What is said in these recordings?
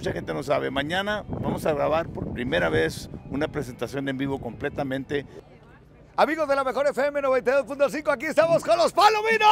mucha gente no sabe. Mañana vamos a grabar por primera vez una presentación en vivo completamente. Amigos de la Mejor FM 92.5, aquí estamos con los Palominos.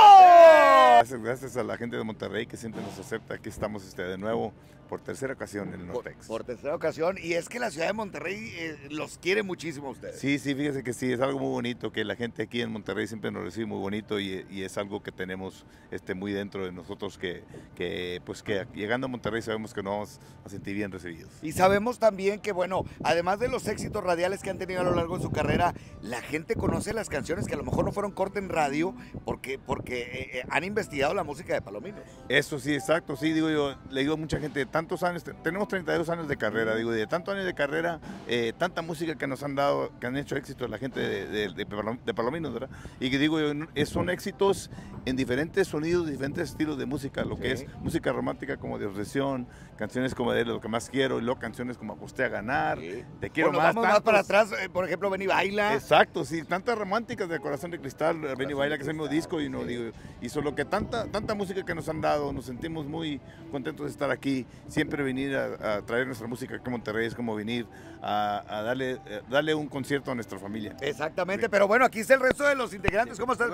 Gracias, gracias a la gente de Monterrey que siempre nos acepta. Aquí estamos este, de nuevo por tercera ocasión en el Nortex. Por tercera ocasión, y es que la ciudad de Monterrey eh, los quiere muchísimo a ustedes. Sí, sí, fíjese que sí, es algo muy bonito, que la gente aquí en Monterrey siempre nos recibe muy bonito y, y es algo que tenemos este, muy dentro de nosotros que, que, pues que llegando a Monterrey sabemos que nos vamos a sentir bien recibidos. Y sabemos también que, bueno, además de los éxitos radiales que han tenido a lo largo de su carrera, la gente conoce las canciones que a lo mejor no fueron corte en radio porque, porque eh, eh, han investigado la música de Palominos. Eso sí, exacto, sí, digo yo, le digo a mucha gente, tantos años, tenemos 32 años de carrera, digo, y de tantos años de carrera, eh, tanta música que nos han dado, que han hecho éxito la gente de, de, de, de Palominos, ¿verdad? Y que digo son éxitos en diferentes sonidos, diferentes estilos de música, lo sí. que es música romántica como de obsesión, canciones como de Lo que más quiero, y luego canciones como Aposté a ganar, sí. Te quiero bueno, más. Vamos más para atrás, eh, por ejemplo, Ven y Baila. Exacto, sí, tantas románticas de Corazón de Cristal, Ven y Baila, que es el mismo disco, y no sí. digo, y solo que tanta, tanta música que nos han dado, nos sentimos muy contentos de estar aquí, siempre venir a, a traer nuestra música aquí a Monterrey es como venir a, a darle, a darle un concierto a nuestra familia. Exactamente, sí. pero bueno, aquí está el resto de los integrantes. ¿Cómo estás?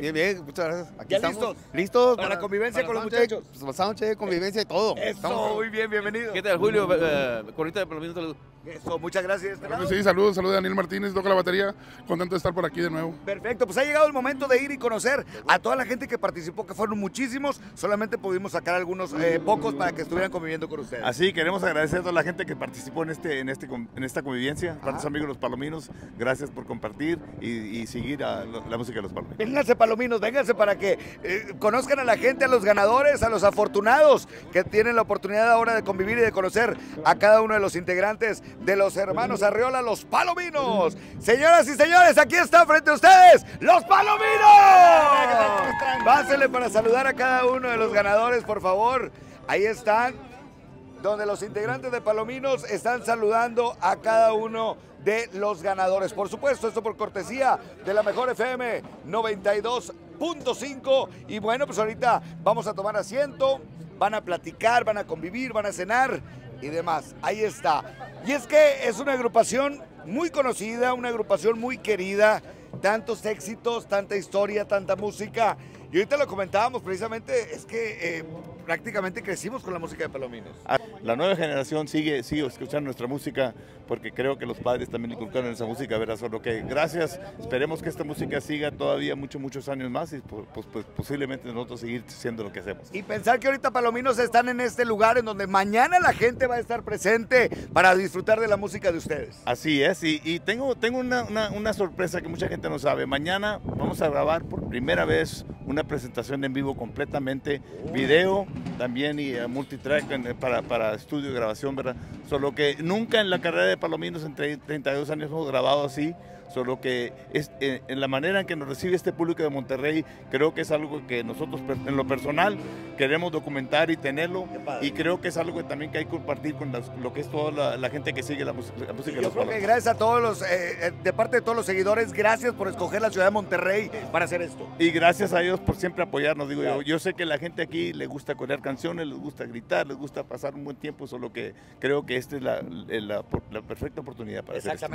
Bien, bien, muchas gracias. Aquí ¿Ya estamos. listos? ¿Listos? Para, la convivencia para con los muchachos. Pues pasamos de convivencia y todo. Eso, estamos... muy bien, bienvenido. ¿Qué tal, Julio? Uh, Corita de Palomino, saludos. Eso, muchas gracias. Claro sí, saludos, saludos a Daniel Martínez, toca la batería, contento de estar por aquí de nuevo. Perfecto, pues ha llegado el momento de ir y conocer a toda la gente que participó, que fueron muchísimos, solamente pudimos sacar algunos eh, pocos para que estuvieran conviviendo con ustedes. Así, queremos agradecer a toda la gente que participó en, este, en, este, en esta convivencia, a los amigos los Palominos, gracias por compartir y, y seguir a la música de los Palominos. Vénganse Palominos, vénganse para que eh, conozcan a la gente, a los ganadores, a los afortunados que tienen la oportunidad ahora de convivir y de conocer a cada uno de los integrantes de los hermanos Arriola, los Palominos. Señoras y señores, aquí están frente a ustedes los Palominos. Pásenle para saludar a cada uno de los ganadores, por favor. Ahí están, donde los integrantes de Palominos están saludando a cada uno de los ganadores. Por supuesto, esto por cortesía de la Mejor FM 92.5. Y bueno, pues ahorita vamos a tomar asiento, van a platicar, van a convivir, van a cenar y demás. Ahí está. Y es que es una agrupación muy conocida, una agrupación muy querida, tantos éxitos, tanta historia, tanta música. Y ahorita lo comentábamos precisamente, es que eh, prácticamente crecimos con la música de Palominos. La nueva generación sigue, sigue escuchando nuestra música porque creo que los padres también inculcaron esa música, ¿verdad? Solo que gracias, esperemos que esta música siga todavía muchos, muchos años más y pues, pues, posiblemente nosotros seguir siendo lo que hacemos. Y pensar que ahorita Palominos están en este lugar en donde mañana la gente va a estar presente para disfrutar de la música de ustedes. Así es, y, y tengo, tengo una, una, una sorpresa que mucha gente no sabe. Mañana vamos a grabar por primera vez una presentación en vivo completamente, video también y uh, multitrack en, para, para estudio y grabación, ¿verdad? Solo que nunca en la carrera de Palominos en 32 años hemos grabado así, solo que es, eh, en la manera en que nos recibe este público de Monterrey, creo que es algo que nosotros en lo personal queremos documentar y tenerlo y creo que es algo que también que hay que compartir con las, lo que es toda la, la, gente que sigue la, música, la música de los creo que gracias a todos los, eh, de parte de todos los seguidores, gracias por escoger la ciudad de Monterrey para hacer esto. Y gracias a ellos por siempre apoyarnos, digo yo, yo sé que la gente aquí le gusta corear canciones, les gusta gritar, les gusta pasar un buen tiempo, solo que creo que esta es la, la, la perfecta oportunidad para hacer esto.